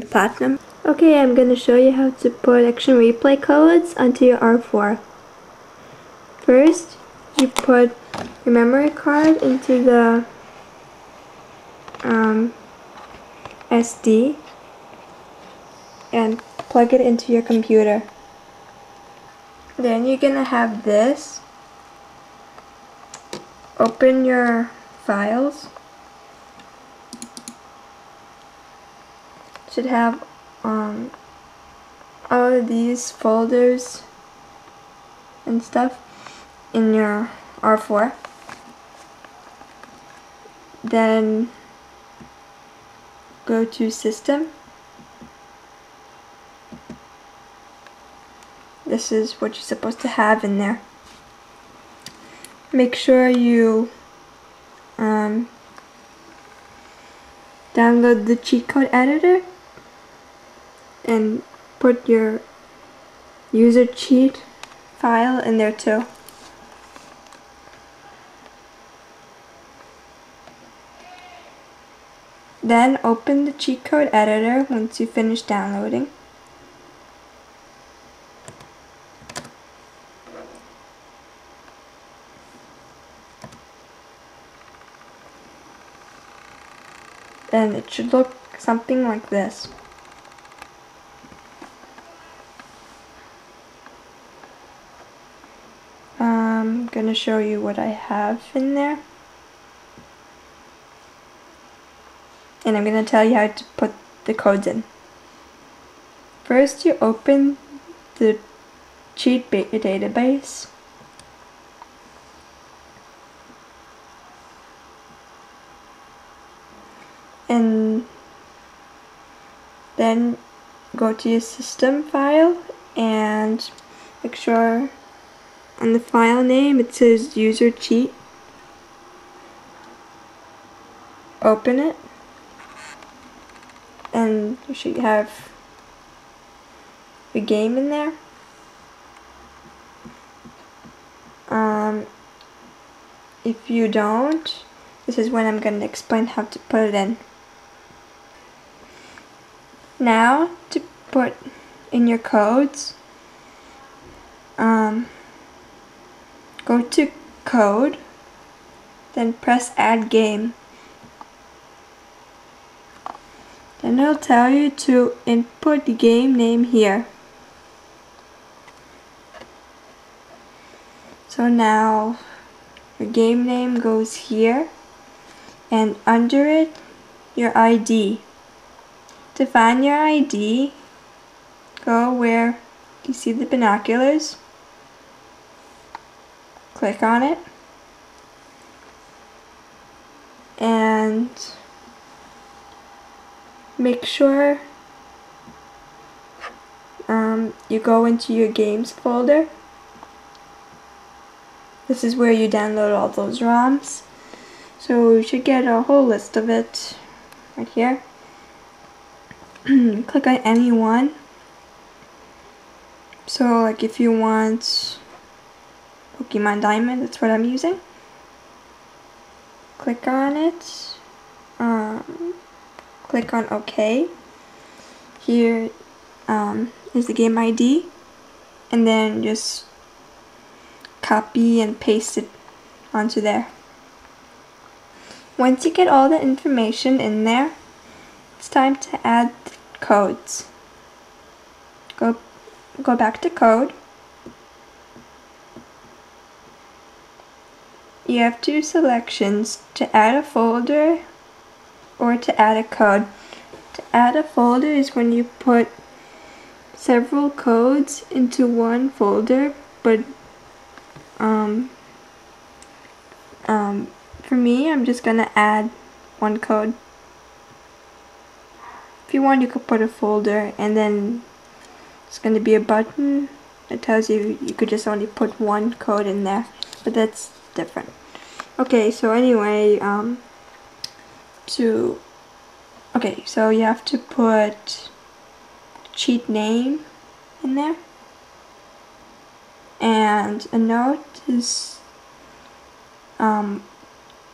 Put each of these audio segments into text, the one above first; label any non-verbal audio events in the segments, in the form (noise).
Platinum. Okay, I'm to show you how to put action replay codes onto your R4. First, you put your memory card into the um, SD and plug it into your computer. Then you're to have this. Open your files. Should have um, all of these folders and stuff in your R4. Then go to system. This is what you're supposed to have in there. Make sure you um, download the cheat code editor and put your user cheat file in there too. Then open the cheat code editor once you finish downloading. And it should look something like this. I'm gonna show you what I have in there. And I'm gonna tell you how to put the codes in. First you open the cheat database. And then go to your system file and make sure on the file name it says user cheat. Open it and you should have the game in there. Um, if you don't, this is when I'm going to explain how to put it in. Now, to put in your codes, um, Go to code, then press add game. Then it'll tell you to input the game name here. So now your game name goes here and under it your ID. To find your ID, go where you see the binoculars click on it. And make sure um, you go into your games folder. This is where you download all those ROMs. So you should get a whole list of it right here. (clears throat) Click on any one. So like if you want Pokemon Diamond, that's what I'm using. Click on it. Um, click on OK. Here um, is the game ID. And then just copy and paste it onto there. Once you get all the information in there, it's time to add codes. Go, go back to code. You have two selections, to add a folder or to add a code. To add a folder is when you put several codes into one folder, but um, um, for me, I'm just gonna add one code. If you want, you could put a folder and then it's gonna be a button that tells you you could just only put one code in there, but that's different. Okay, so anyway, um, to, okay, so you have to put cheat name in there. And a note is um,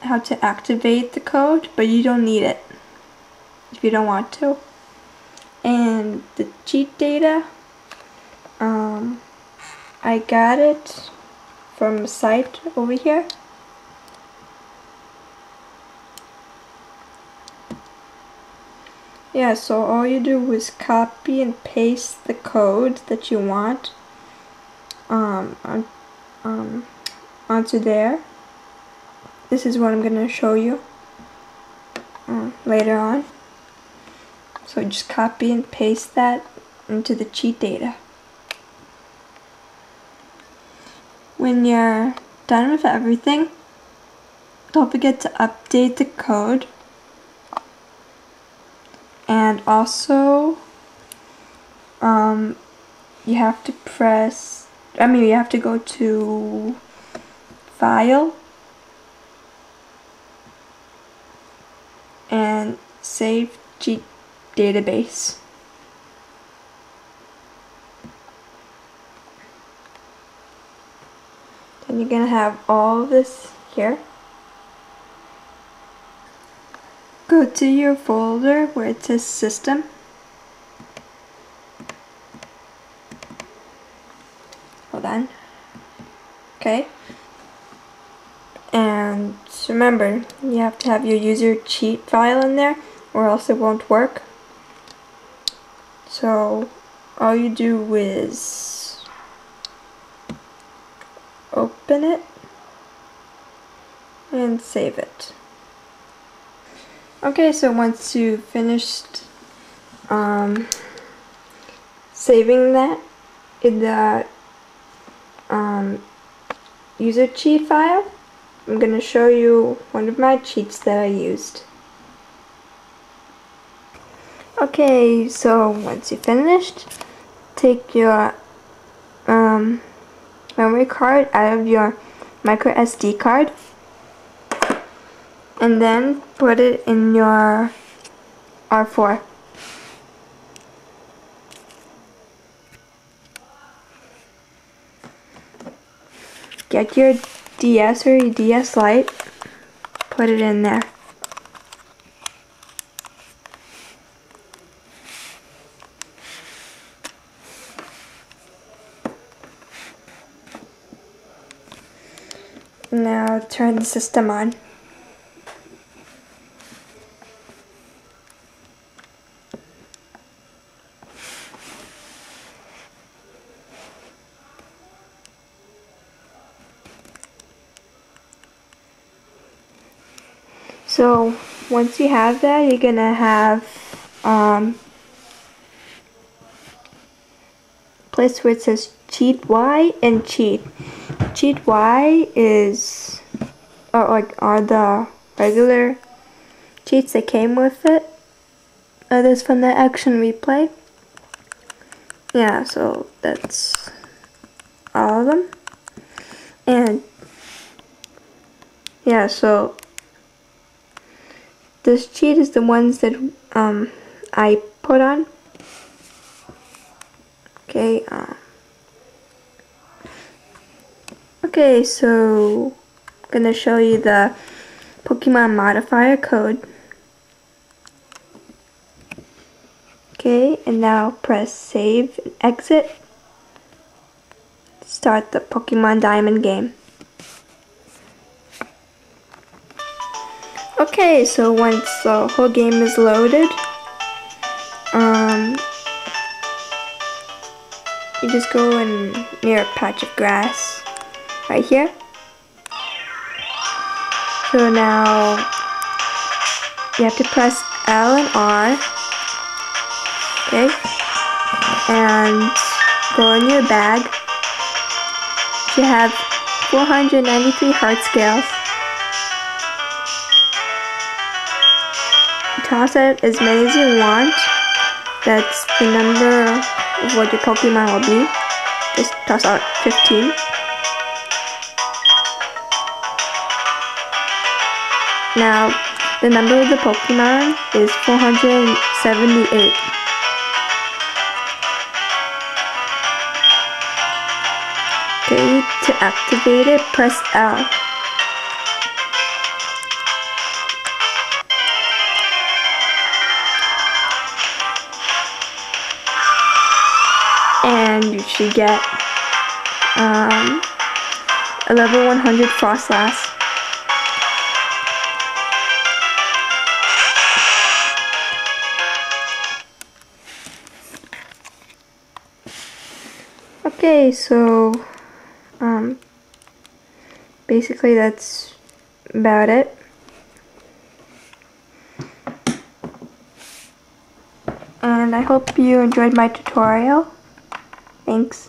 how to activate the code, but you don't need it if you don't want to. And the cheat data, um, I got it from a site over here. Yeah, so all you do is copy and paste the code that you want um, um, onto there. This is what I'm going to show you um, later on. So just copy and paste that into the cheat data. When you're done with everything, don't forget to update the code and also um, you have to press I mean you have to go to file and save G database. Then you're gonna have all this here Go to your folder where it says system. Hold on. Okay. And remember, you have to have your user cheat file in there or else it won't work. So all you do is open it and save it. Okay, so once you've finished um, saving that in the um, user cheat file, I'm going to show you one of my cheats that I used. Okay, so once you finished, take your um, memory card out of your micro SD card and then put it in your R4. Get your DS or your DS Lite, put it in there. Now turn the system on. So once you have that, you're gonna have um, place where it says cheat Y and cheat. Cheat Y is or like are the regular cheats that came with it. Others from the action replay. Yeah, so that's all of them. And yeah, so this cheat is the ones that um, I put on. Okay. Uh, okay, so I'm gonna show you the Pokemon modifier code. Okay, and now press save and exit. Start the Pokemon Diamond game. Okay, so once the whole game is loaded, um, you just go in near a patch of grass right here. So now you have to press L and R, okay, and go in your bag. You have 493 heart scales. Toss it as many as you want. That's the number of what your Pokemon will be. Just toss out 15. Now, the number of the Pokemon is 478. Okay, to activate it, press L. and you should get um, a level 100 Froslass. Okay, so um, basically that's about it. And I hope you enjoyed my tutorial. Thanks.